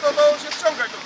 to, to się wciągaj to.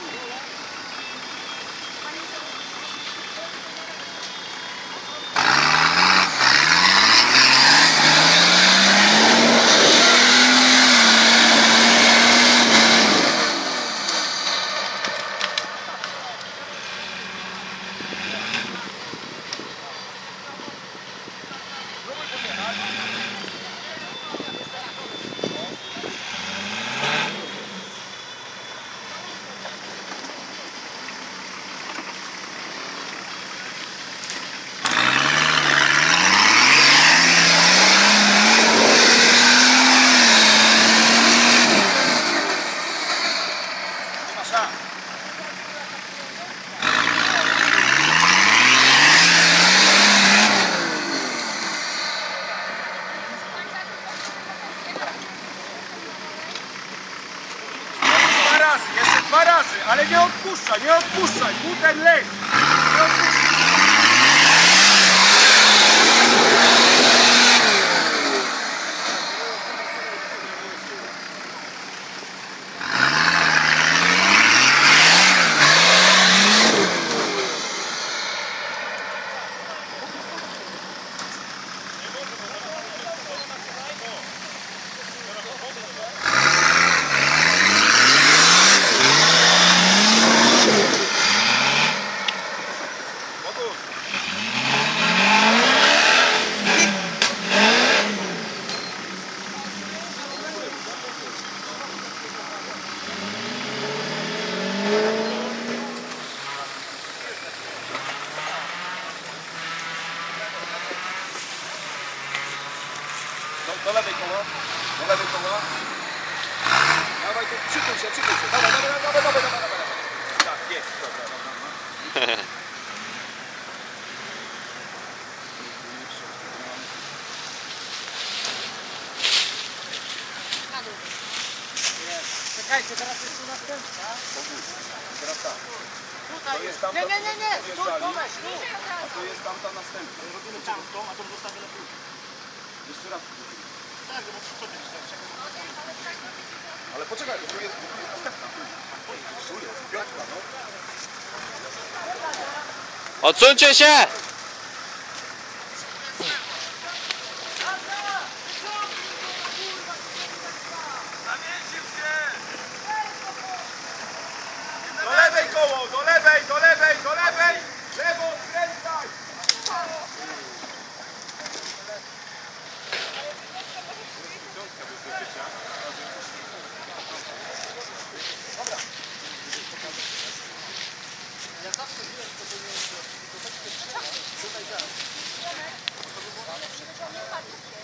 ale nie odpuszczaj, nie odpuszczaj, butem leć! 这个你可好好尊敬 Thank you.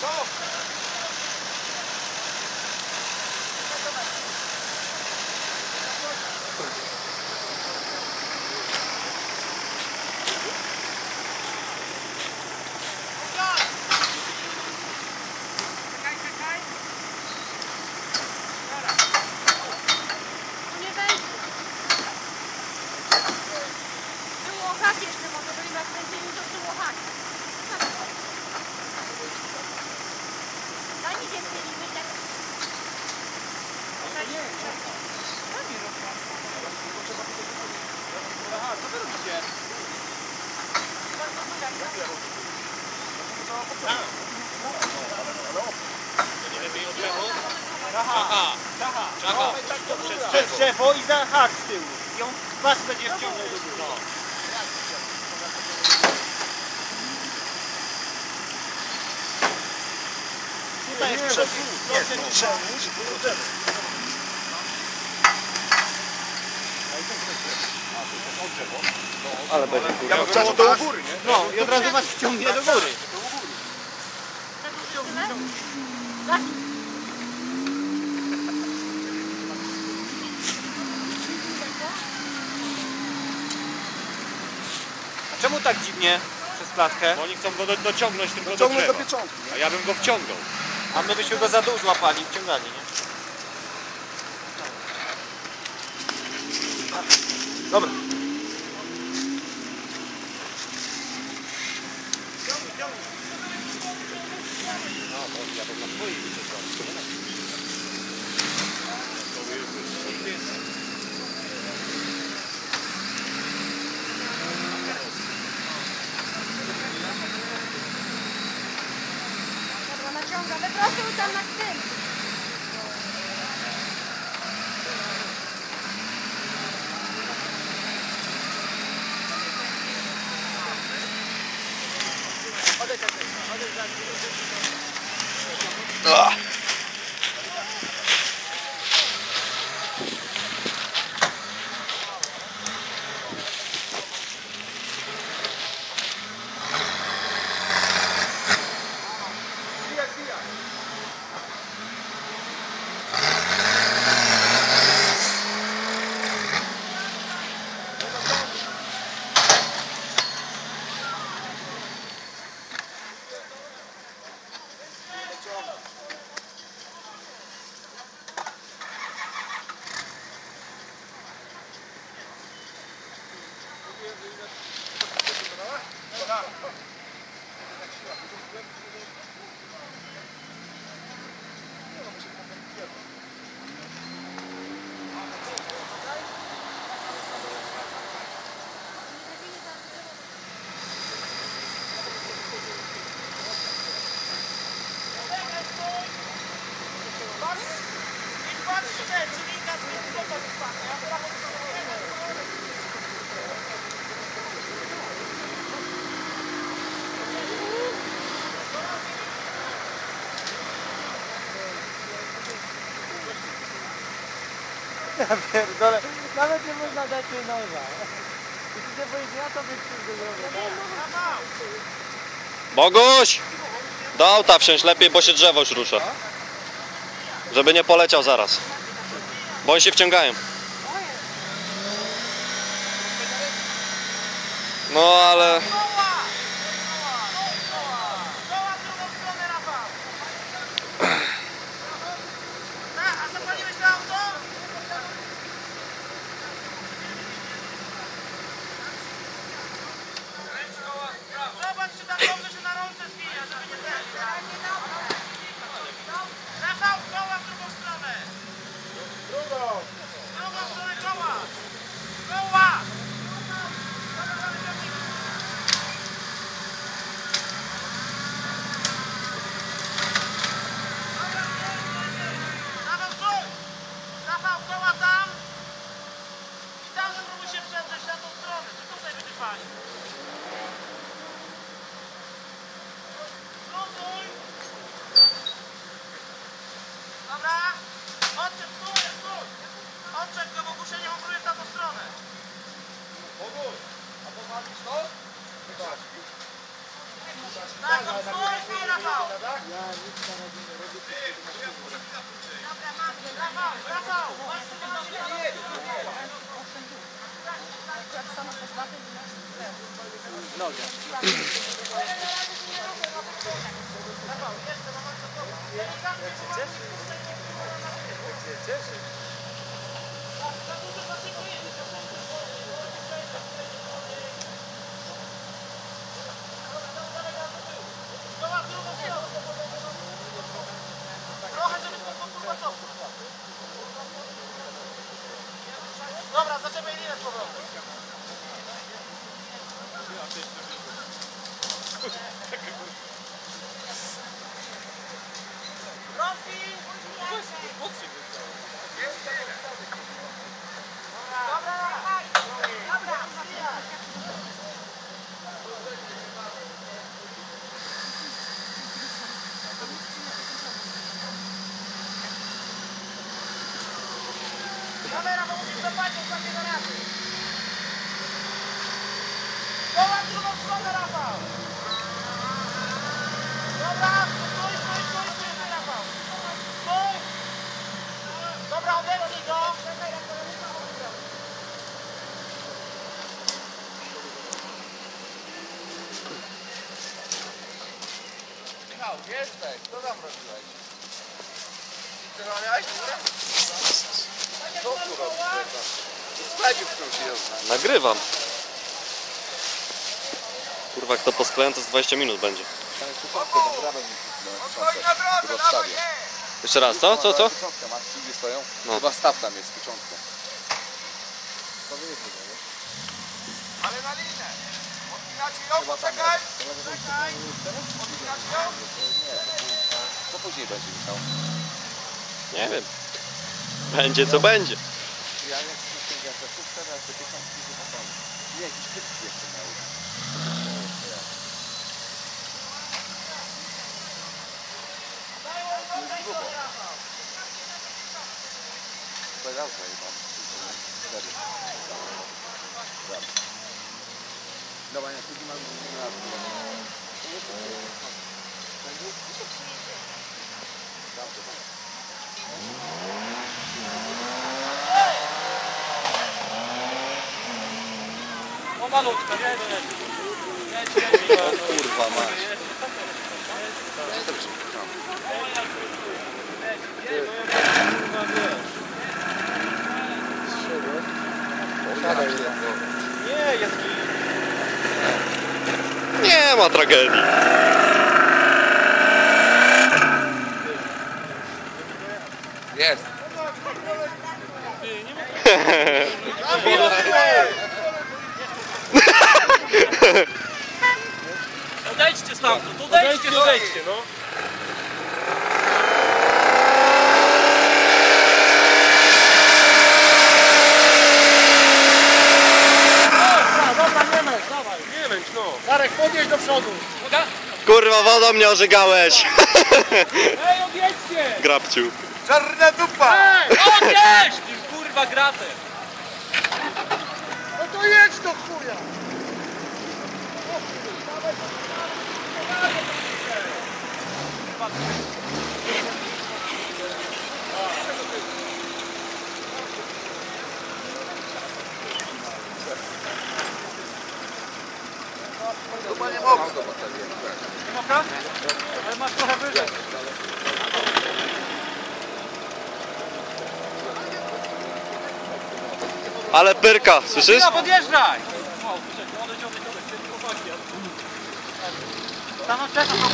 Go! Tutaj jest przed Ale będzie Ja bym chciał do góry, nie? No i od razu was wciągnie do góry. A czemu tak dziwnie przez klatkę? Bo oni chcą go do, dociągnąć tylko do Ciągnąć do drzewa. pieczątki. A ja bym go wciągnął. A my byśmy go za dół złapali, wciągali, nie? Dobra. Dobra, naciąga. Wyprostuj tam na tym. Zbijaj, Ja pierdolę. Nawet nie można dać jej noża. Jeśli się boisz, ja to bym krzywdę zrobił. Boguś! Do auta wsiąść lepiej, bo się drzewo już rusza. Żeby nie poleciał zaraz. Bo oni się wciągają. No ale... A zapaliłeś to auto? Zobacz, czy tam dobrze się na rące zwija, żeby nie ten. Rafał, koła w drugą stronę. Drugą. W drugą stronę koła. Koła! Rafał, stój! Rafał, koła tam. I tam spróbuj się przedrzeć na tą stronę. To tutaj będzie fajnie. Luzuj. Dobra. Odczep, stój, stój. Odczep go, bo ogłuszenie obruje w tamtą stronę. Boguś, a pomawisz to? Wybacz. Tak, no stój, stój, Rafał. Tak? Rafał, Rafał. Trochę, żeby to kurwa cofnął. Dobra, zaczynamy linę z powrotem. Kamera, bo musisz zobaczyć, rady. Koła w drugą stronę, Rafał. Dobra, stój, stój, stój, stój, stój, Rafał. Stój. Dobra, odepnij go. Michał, jesteś, co tam robiłeś? Ty miałeś? Co tu robisz? Nagrywam. Kurwa, jak to posklejam, to z 20 minut będzie. Dawaj, Jeszcze raz, co? Co, co? Początkę masz, ci gdzie stoją? No. Chyba staw tam jest. To wyjedzie, nie? Ale na linę! Odpinacie ją, poczekaj! Czekaj! Odpinacie ją? Nie, to później będzie, Michał. Nie wiem. Będzie co będzie. Ja nie chcę ściągać czasów, teraz te nie zapomnę. Nie, jakiś krytyk jeszcze miał. Tutaj razem mam. Cztery. Dobra. Dobra, nie, tu nie ma O malutko, nie? Kurwa, masz. Nie, jest Nie ma tragedii. Odejdźcie, no. Dobra, nie męcz, dawaj. Nie wiem, no. Darek, podjedź do przodu. Kurwa, wodą mnie ożygałeś. Ej, odjedźcie! Grabciu. Czarna dupa! Odjedź! Ty kurwa gratę! No to jedź do chuja. Dupa nie mogę. Mokra? Ale masz trochę wyżej. Ale pyrka, słyszysz? No podjeżdżaj! O, poczekaj, odejdź, odejdź, odejdź, tylko chodź, ja. Stanąć, czekaj, no.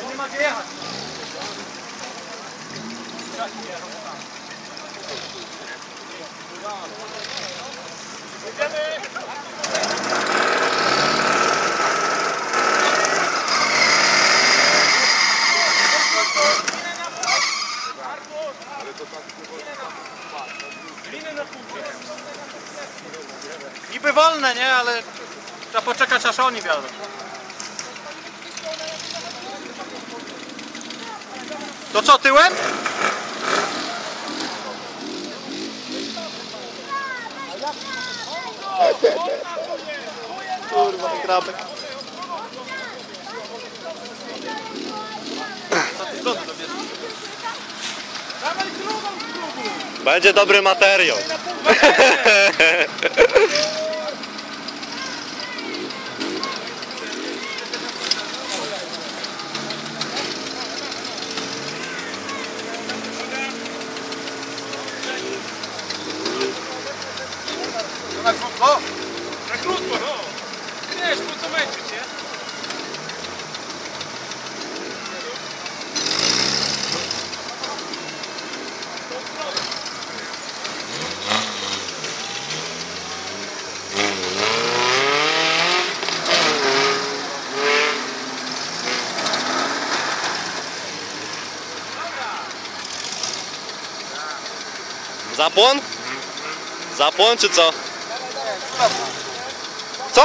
On nie ma gdzie jechać. Niby wolne, nie? Ale trzeba poczekać aż oni wiadą. To co, tyłem? Kurwa, grabek. Będzie dobry materiał. Zapłon? Zapłon czy co? Co?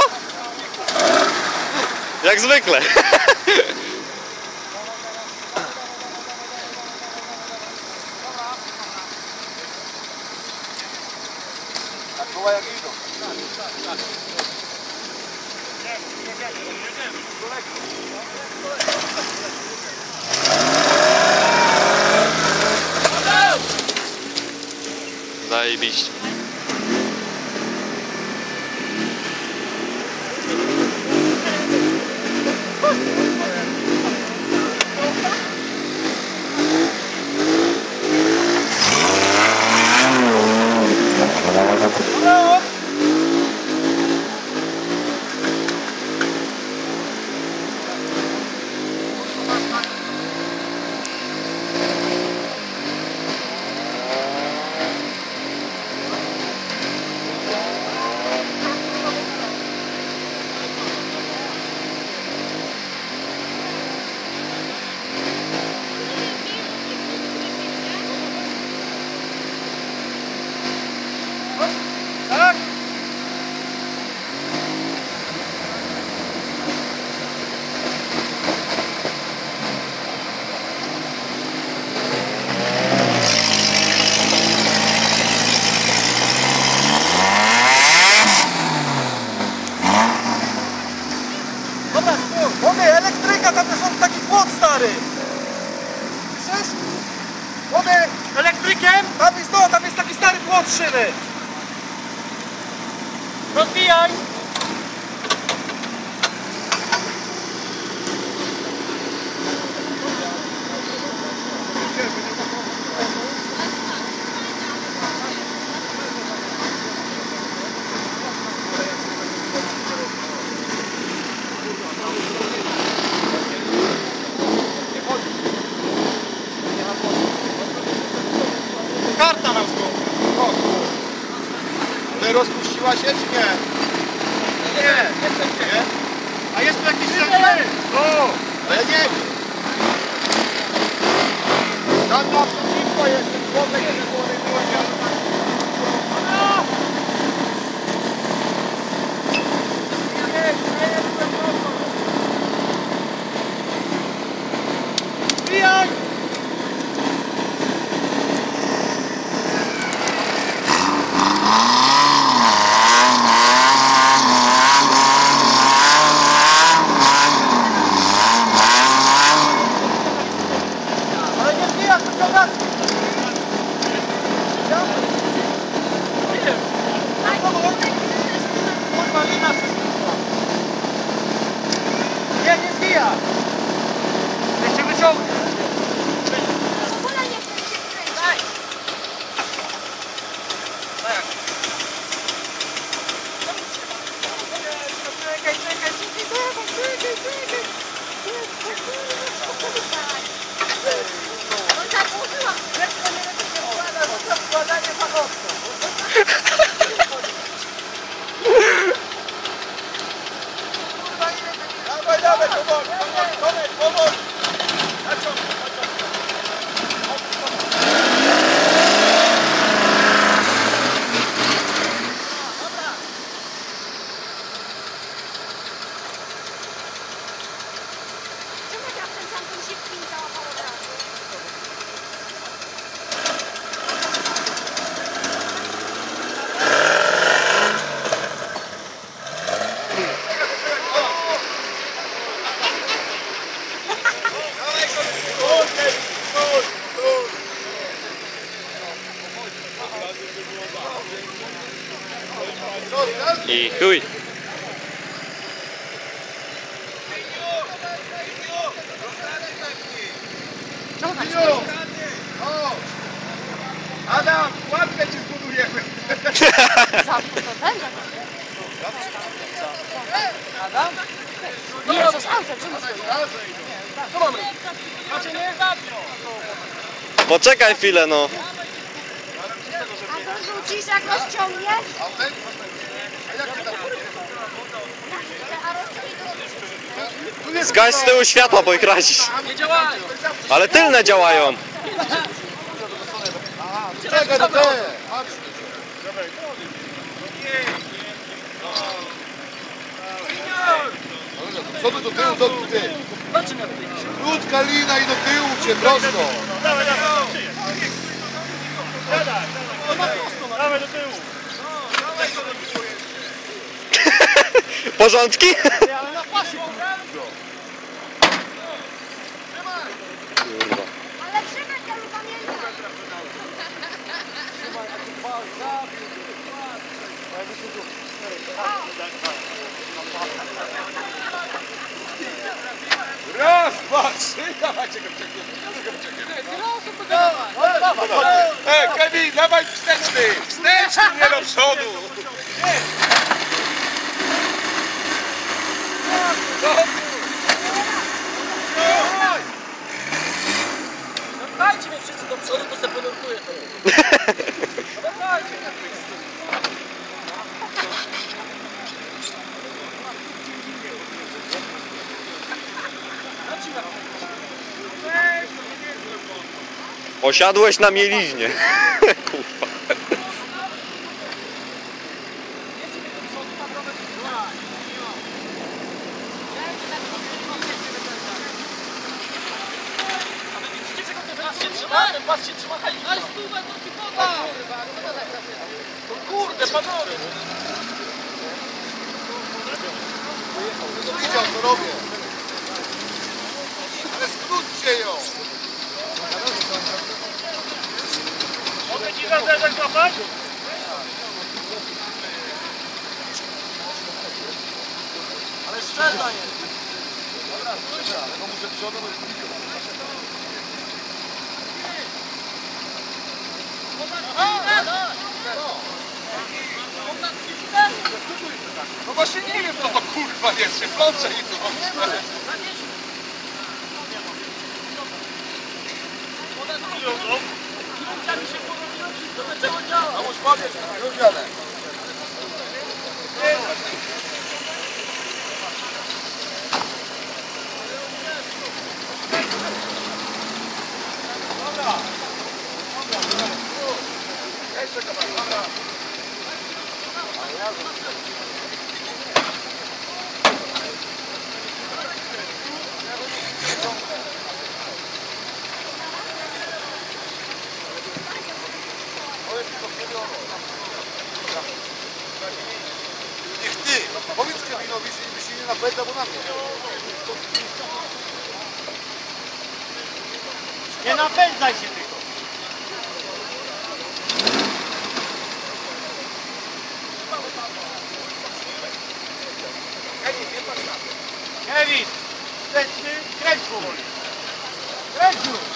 Jak zwykle. nuts in it. Poczekaj chwilę, no. A wyrzucisz, jak rozciągniesz? Zgaś z tyłu światła, bo ich razisz. Ale tylne działają. Czekaj, to ty! Przodu do tyłu, do tyłu. Krótka lina i do tyłu cię, prosto. Dawaj, dawaj. Siadaj, dawaj. Do tyłu. Porządki? Ale Szymek to już pamięta. Raz, dwa, trzy, dawajcie go, Ej, Kevin, dawaj wsteczny! Wsteczny, nie do przodu! Dajcie mnie wszyscy do przodu, to sobie ponurkuję to. Dajcie. Osiadłeś na mieliźnie. Pas się trzyma, ten pas się trzyma hajdu. Ale stówę to ci poda. Kurde, panowie. Widział, co robię. Ale skróćcie ją! Mogę ci gazeczek złapać? Ale szczelna jest. Tylko muszę przodu, bo jest blisko. No właśnie nie wiem, co to kurwa jest, się plącze i tu. Pomóż podnieść, już jadę. Niech ty, powiedz Kevinowi, że by się nie napędza, bo na mnie. Nie napędzaj się tylko. Kevin, wsteczny, kręć powoli. Kręć już.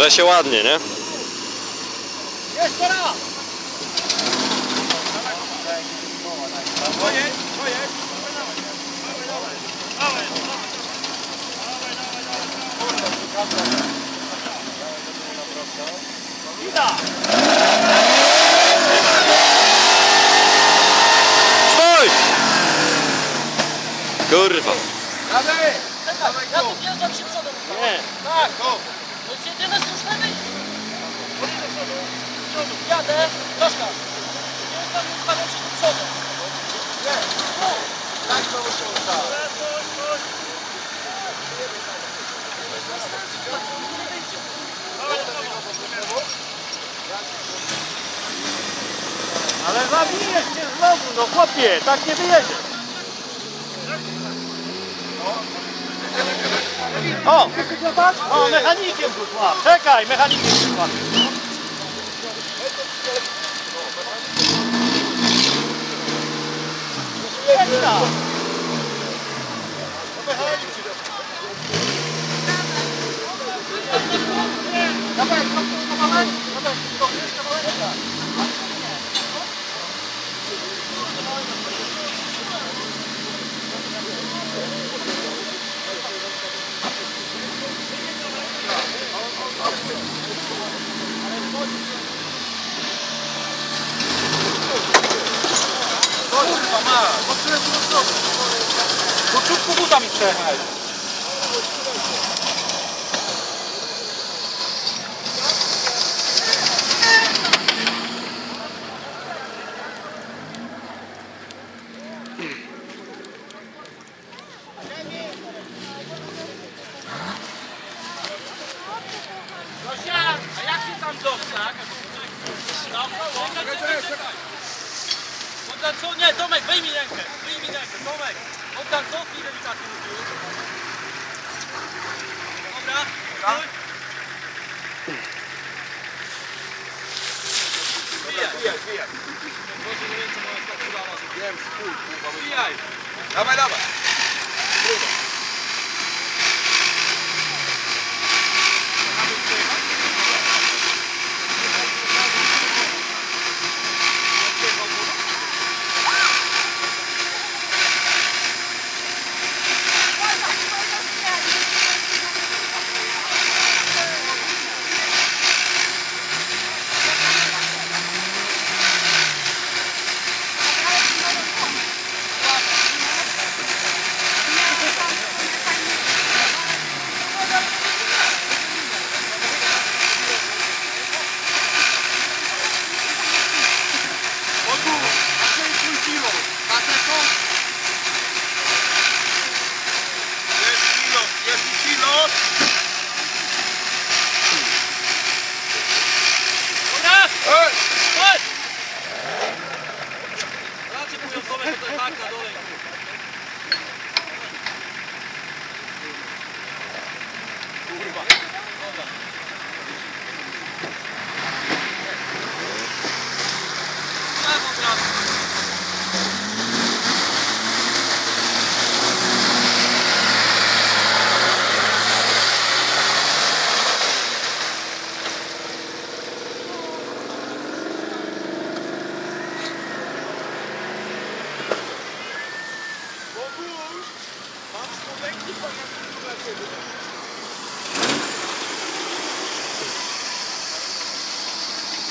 Drze się ładnie, nie? Jeszcze raz. Koniec, koniec. Dawaj, dawaj. Stój! Kurwa. Jadę! Ja tu wjeżdżam się przodem. Nie. Tak, to. To jest jedyne słuszne wyjście. Jadę, troszkę. Wjeżdżam i ustawiam się tu przodem. Tak to muszę ustawić. Ale zabijesz się znowu, no chłopie, tak nie wyjedziesz. O! O, mechanikiem tu. Czekaj, mechanikiem tu złap. Tam. Dawaj, kawałek, kawałek, kawałek, kawałek. Kurwa ma! Potrzebujesz do przodu! Do czubku buta mi przejechać!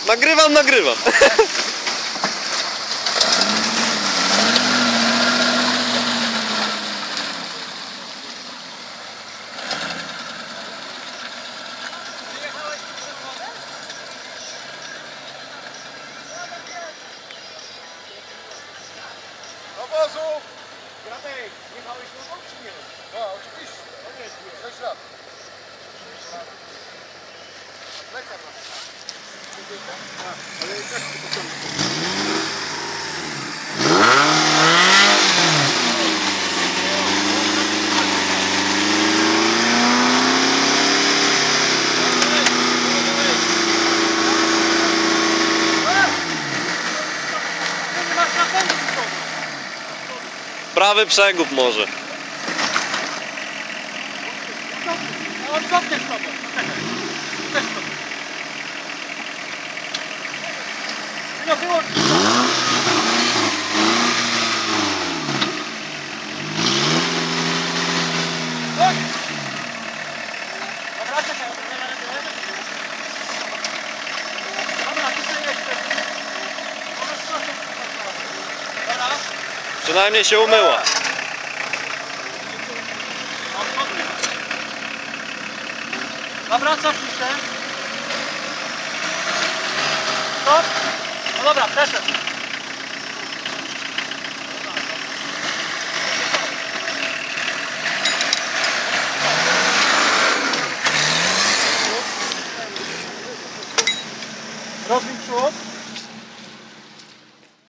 Nagrywam, nagrywam. Prawy przegub może. Odwrotnie z tobą. Też to. No wyłącz. Przynajmniej się umyła. Dobra, cofnij się. Stop. No dobra, przeszedł.